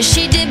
She did